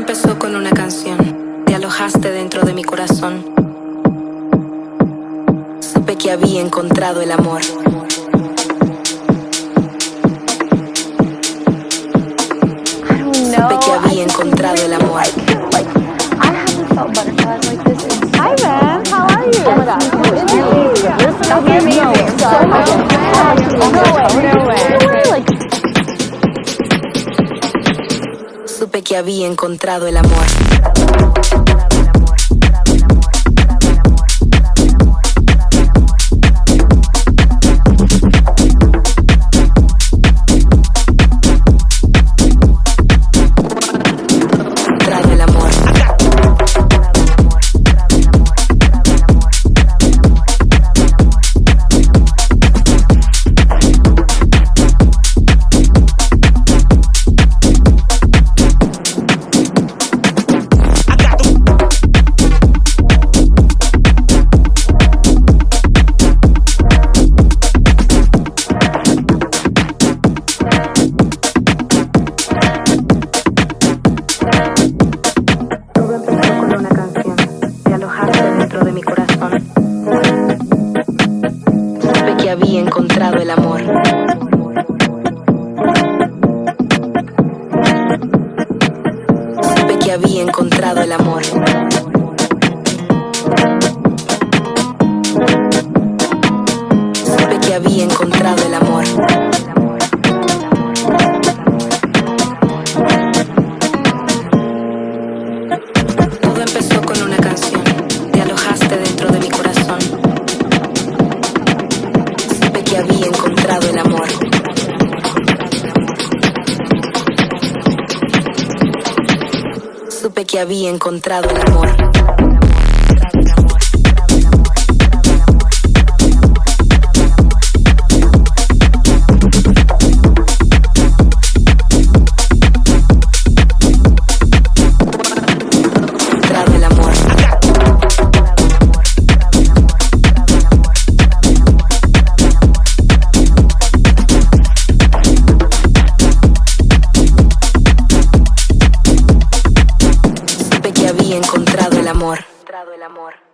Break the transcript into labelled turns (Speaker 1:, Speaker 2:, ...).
Speaker 1: empezó con una canción. Te alojaste dentro de mi corazón. Supe que había encontrado el amor. Supe que había encontrado el amor.
Speaker 2: Hi, man. How are you? Oh my god. You're amazing. No way.
Speaker 1: Que había encontrado el amor. Había encontrado el amor. Supe que había encontrado el amor. Supe que había encontrado el amor. Supe que había encontrado el amor. encontrado el amor.